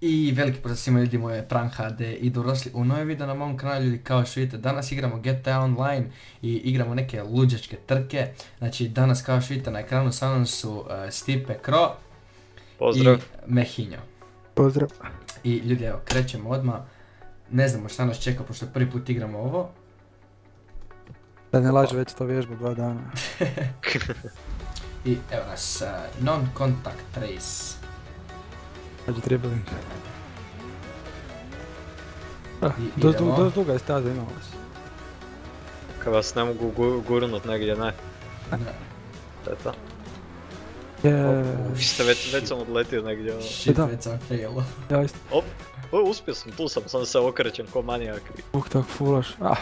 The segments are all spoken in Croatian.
I veliki pozdrav svima ljudi moje Pran HD i dorosli u novi video na mom kanalu ljudi kao što vidite danas igramo GTA Online i igramo neke luđačke trke Znači danas kao što vidite na ekranu sa mnom su e, Stipe Kro Pozdrav. i Mehinjo Pozdrav. I ljudi evo krećemo odmah Ne znamo šta nas čeka pošto prvi put igramo ovo Da ne laže, već to vježba dva dana. I evo nas e, non-contact race Znači trebali. Ah, dosta du- duga je staza imala vas. Kad vas ne mogu gu- gurnut negdje, ne. Ne, To je to. Je, Vi ste već, već sam odletio negdje. ono. Shit, već sam failo ja isto. Op, o, uspio sam, tu sam, sam se okrećem ko manijak. Bog tak fulaš. Ah,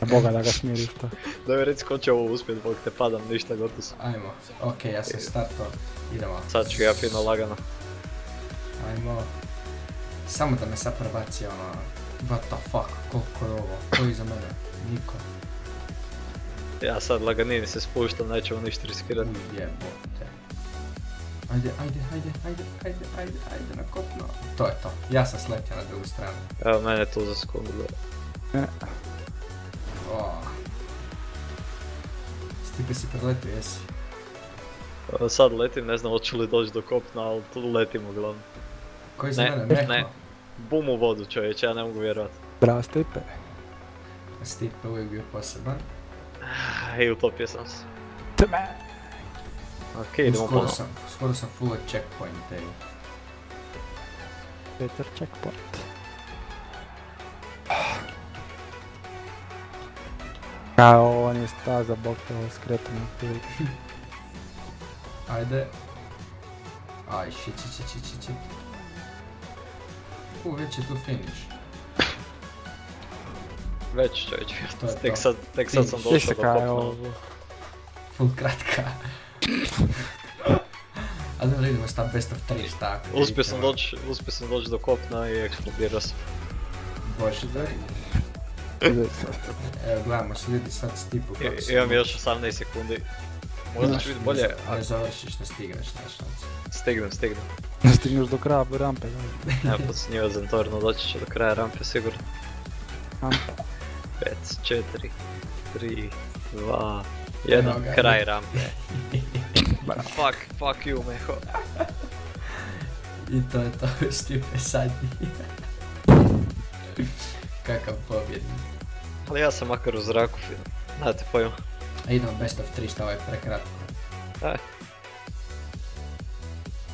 na boga da ga smiriš to. Da mi reci ko će ovo uspjet, bog te padam, ništa gotovo sam. Ajmo, ok, ja sam starto, idemo Sad ću ja fino lagano. Ajmo. Samo da me sad prebaci ono... What the fuck, koliko je ovo? Ko je iza mene? Niko. Ja sad laganini se spuštam, nećemo ništa riskirati. Jebote. Ajde, ajde, ajde, ajde, ajde, ajde, ajde na kopno. To je to. Ja sam sletio na drugu stranu. Evo mene tu za sekundu. da. Oh. Stipe si preletio, jesi? Sad letim, ne znam hoću li doći do kopna, ali tu letim uglavnom. Ko je iza Ne, mene? Meko? ne. Bum u vodu čovječe, ja ne mogu vjerovat. Bravo Stipe. Stipe uvijek bio poseban. I utopio sam se. Tme. Ok, idemo skoro ponovno. sam, skoro sam full at checkpoint, ej. Peter checkpoint. Kao ovo nije staza, bog te ovo skretano. Ajde. Aj, shit, shit, shit, shit, shit. U, već je tu finish. Već čovječ, tek to. sad, tek sad sam došao do ovo. Full kratka. A dobro idemo šta best of 3 šta ako Uspio sam ono. doći, uspio sam doći do kopna i eksplodirao sam. Bože dragi. Evo gledamo se ljudi sad stipu kako se... Imam još 18 sekundi. Možda ću biti bolje, Ne a završiš, ne stigneš na šansu. stignem, stignem. Ne stigneš do kraja rampe. da. Evo podcjenjiva Zentorno, doći će do kraja rampe sigurno. Rampa. 5, 4, 3, 2, Evo 1, ga. kraj rampe. fuck, fuck you Meho. I to je to, stipe zadnji. Kakav pobjednik. Ali ja sam makar u zraku fino. Znate pojma. A idemo best of 3 šta ovo je prekratko. E.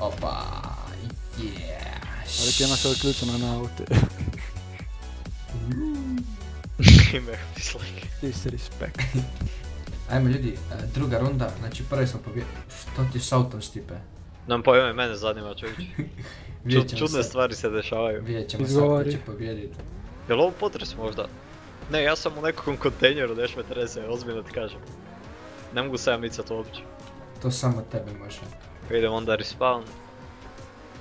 Opa, yeah. Ali ti imaš ovo ključano na auto. I Meho dislike. Disrespect. Ajmo ljudi, e, druga runda, znači prvi smo pobjedili. Što ti s autom stipe? Nam pojma, mene zanima čovječ. Čudne stvari se dešavaju. Vidjet ćemo sad Izgovori. ko će pobjediti. Jel ovo potres možda? Ne, ja sam u nekakvom kontejneru, neš me trese, ozbiljno ti kažem. Ne mogu se ja micat uopće. To samo tebe može. Idem onda respawn.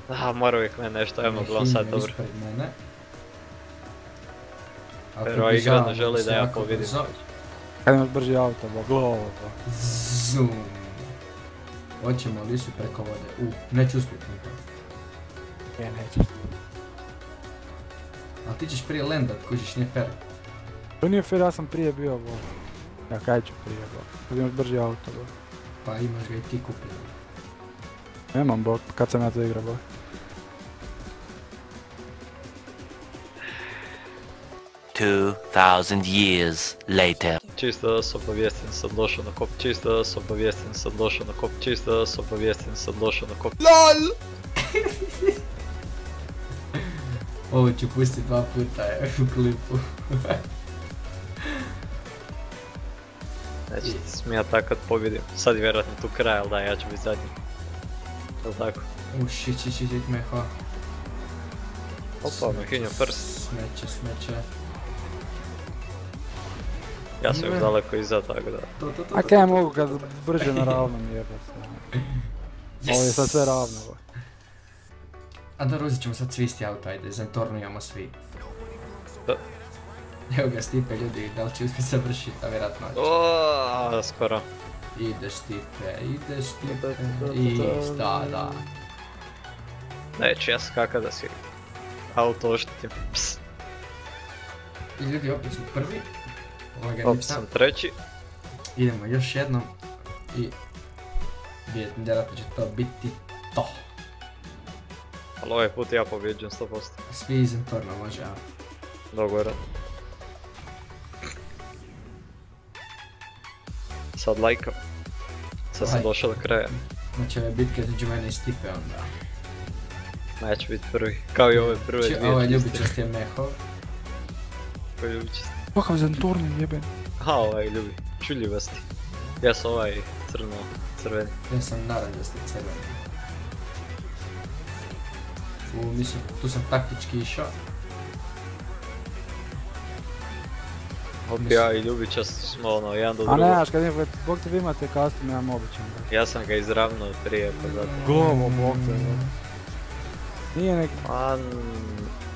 Ah, mora uvijek mene nešto, evo gledam sad dobro. ispred mene. Ova igra ne želi da ja brzo. Kad imaš brži auto, bog, glovo. Zoom. Hoćemo li su preko vode? U, neću uspjeti nikad. Je, nećeš. Ali ti ćeš prije landat, kužiš, nije fair. To nije fair, ja sam prije bio, bog. Ja kaj ću prije, bog. Kad imaš brži auto, bog. Pa imaš ga i ti kupio. Nemam, bog, kad sam ja to igrao. Two thousand years later. Čisto da se obavijestim sam došao na kop, čisto da se obavijestim sam došao na kop, čisto da se obavijestim sam došao na kop. LOL! Ovo ću pustit dva puta je, u klipu. Nećete smijat tak kad pobjedim. Sad je vjerojatno tu kraj, ali da, ja ću biti zadnji. Jel tako? U, shit, shit, shit, shit, meho. Opa, Mehinjo prst. Smeće, smeće. Ja sam još daleko iza, tako da. To, to, to, A kaj ja mogu kad brže na ravnom jebe se. Ovo je sad sve ravno. A dobro, uzet ćemo sad svi isti auto, ajde, Zentornu imamo svi. Da. Evo ga Stipe, ljudi, da li će uspjeti završiti, a vjerojatno će. Oooo, skoro. Ideš Stipe, ideš Stipe, i da, da. Neću ja skaka da si auto oštetim. Ps, I ljudi opet su prvi. opet sam treći. Idemo još jednom. I vjerojatno će to biti to. Ali ovaj put ja pobjeđujem 100%. Svi izentorno može, a Dogovoran. Sad lajkam. Sad sam došao do kraja. znači ove bitke između mene i Stipe onda. Neće biti prvi. Kao i ove prve Či- dvije. Ovaj čiste. ljubičast je Meho. Koji ljubičast. Kakav zenturni jeben. Aha, ovaj ljubi. Čuljivasti. Ja sam ovaj crno, crveni. Ja sam naranđasti crveni. U, mislim, tu sam taktički išao. Hop, ja i ljubičast smo ono, jedan do A drugog. nemaš, kad imate, bog te vi imate custom, ja običan. da. Ja sam ga izravnao prije, pa zato. Glovo, bog te. Nije nek... Man...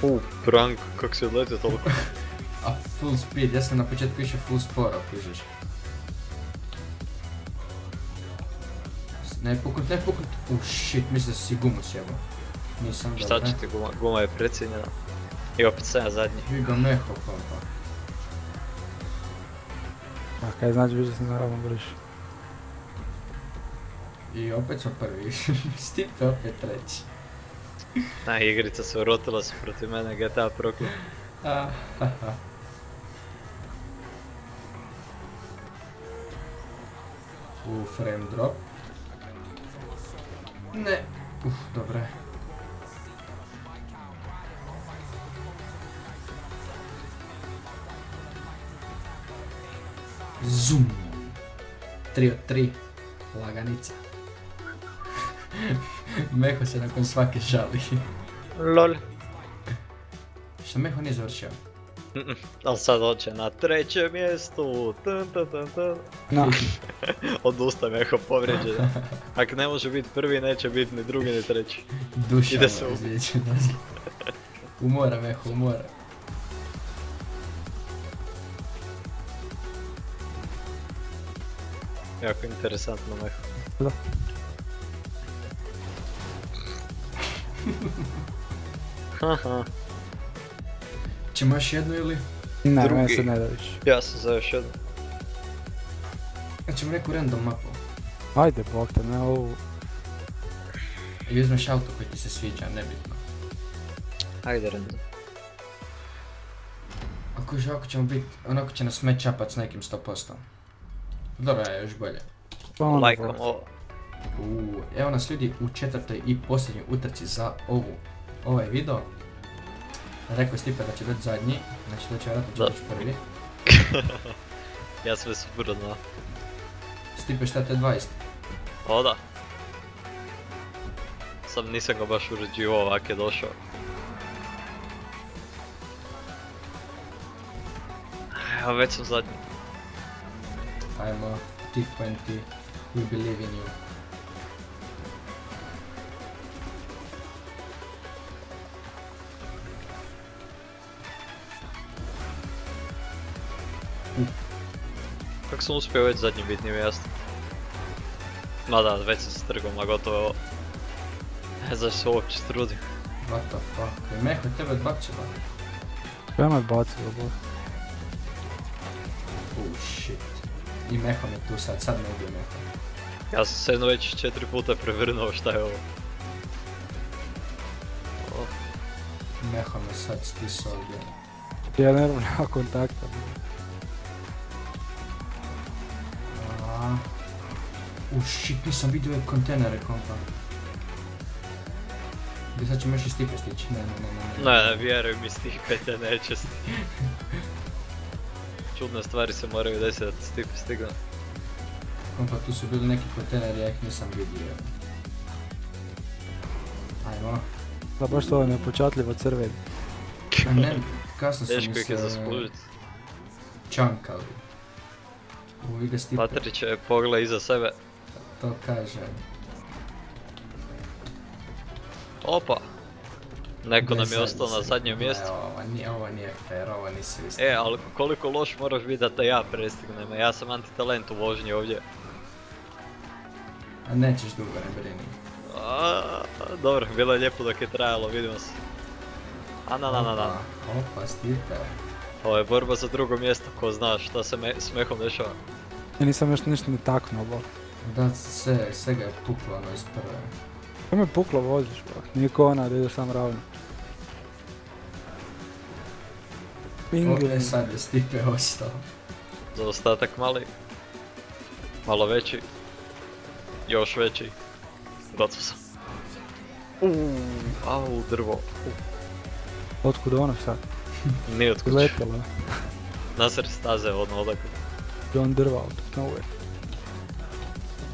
U, prank, kako si odletio toliko. A full speed, ja sam na početku išao full sporo, kužiš. Ne puknut, ne puknut. U shit, mislim da si gumu sjebao. Nisam Šta dobro. će ti guma, guma je precijenjena. I opet sam ja zadnji. Vi ga meho kompa. A kaj znači više sam naravno brži. I opet smo prvi. Stipe opet treći. Na, igrica se urotila se protiv mene, GTA proklet. Haha. U frame drop. Ne. Uf, dobro je. Zoom. 3 od 3. Laganica. Meho se nakon svake žali. LOL. Što Meho nije završio? Mm-mm, Ali sad hoće na trećem mjestu. No, Odustaje Meho povrijeđen. Ako ne može biti prvi, neće biti ni drugi ni treći. Duša Ide se. Umora Meho, umora. Jako interesantno Meho. Da. Haha, Ćemo još jednu ili? ne, Drugi. meni se ne da više. ja sam za još jednu. Ćemo neku random mapu. Ajde, bog te, ne ovu. I uzmeš auto koji ti se sviđa, nebitno. Ajde random. Ako ovako ćemo biti, onako će nas match upat s nekim 100%. Dobro je, još bolje. Pa ovo. U, evo nas ljudi u četvrtoj i posljednjoj utrci za ovu, ovaj video. Rekao je Stipe da će doći zadnji, znači da će vjerojatno će prvi. Ja sve sigurno znao. Stipe šta te 20? O da. Sam nisam ga baš uređivao ovak je došao. Evo već sam zadnji. Ajmo, T20, we believe in you. Kako sam uspio već zadnji mi jasno. Ma da, već sam se trgao, ma gotovo. Ne znaš se uopće. What the fuck, je Meho tebe odbakćeva? Ja me bog. Oh shit. I Meho me tu sad, sad me ubije Meho. Ja sam se jedno već četiri puta prevrnuo šta je ovo. O, Meho me sad stisao ovdje. Ja ne nema kontakta. U shit, nisam vidio ove kontenere kompa. Gdje sad ćemo još i Stipe stići? Ne, ne, ne, ne. Ne, vjeruj mi Stipe te neće sti- Čudne stvari se moraju desiti da ti stigne. Kompa, tu su bili neki konteneri, ja ih nisam vidio. Ajmo. Da baš to je nepočatljivo crveni. A ne, kasno sam Teško ih je zaslužit. čankali. U ide Stipe, Patrić je pogled iza sebe. to kaže. Opa! Neko nam je ostao na zadnjem mjestu. Ovo nije, ovo nije fair, ovo nisi vi E, ali koliko loš moraš biti da te ja prestignem, ja sam antitalent u vožnji ovdje. A nećeš dugo, ne brini. Dobro, bilo je lijepo dok je trajalo, vidimo se. A na na na na. Opa, Stipe. Ovo je borba za drugo mjesto, ko zna šta se me, s mehom dešava. Ja nisam još ništa ni taknuo, bol. Da, sve, sve ga je puklo ono iz prve. Ko me puklo voziš, bol? Nije ko ona da ideš sam ravno. Ping, O, e, sad je Stipe ostao. Za ostatak mali. Malo veći. Još veći. Gotov sam. Uuu, au, drvo. Otkud ono sad? Nije od kuće. Izletjelo je. Nasred staze ono odakle. I on drva out of nowhere.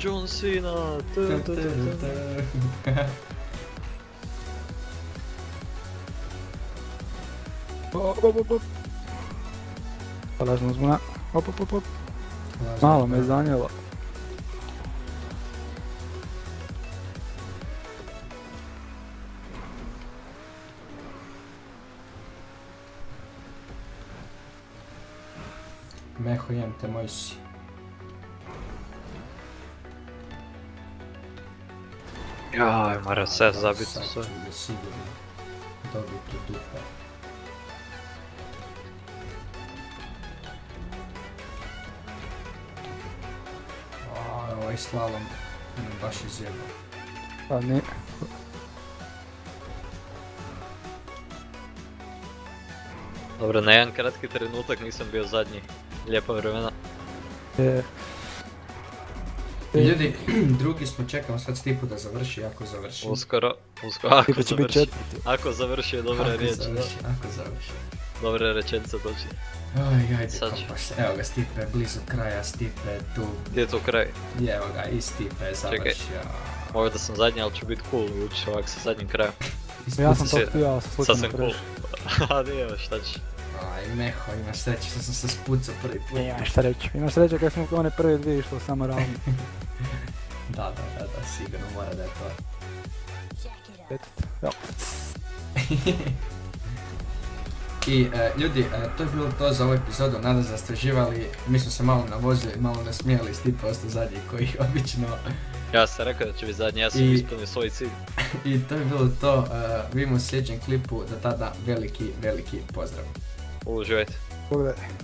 John Cena, tu, tu, tu, tu. Op, op, op, op. Prelazimo zbuna. Op, op, op, op. Malo me zanjelo. Meho jem te moj si. Jaj, mora se zabiti Sad sve. sigurno dobiti u dupe. A, ovaj slalom me baš izjebao. Pa ne. Dobro, na jedan kratki trenutak nisam bio zadnji. Lijepa vremena. Je. I ljudi, drugi smo, čekamo sad Stipu da završi, ako završi. Uskoro, uskoro, ako će biti završi. četvrti. Ako završi je dobra ako riječ, da. završi, ako završi. Dobra rečenica točno. Oj, ajde, Sad će. kopaš se. Evo ga Stipe, blizu kraja, Stipe tu. Gdje je tu kraj? I Evo ga, i Stipe je završio. Možda sam zadnji, ali ću biti cool ući ovak sa zadnjim krajem. Ja sam to se- htio, ali sam Sad slučajno sam cool. A nije, šta ćeš? Aj, Meho, imaš sreće što sam se spucao prvi put. Imaš reći. Imaš sreće kad smo one prve dvije išlo samo ravno. Da, da, da, da, sigurno mora da je to. Eto, ja. I e, ljudi, e, to je bilo to za ovu epizodu, nadam se da ste uživali, mi smo se malo navozili, malo nasmijali, Stipe ostao zadnji koji obično. Ja sam rekao da će biti zadnji, ja sam I- ispunio svoj cilj. I to je bilo to, e, vidimo u sljedećem klipu, do tada veliki, veliki pozdrav. All the jouettes. All of it.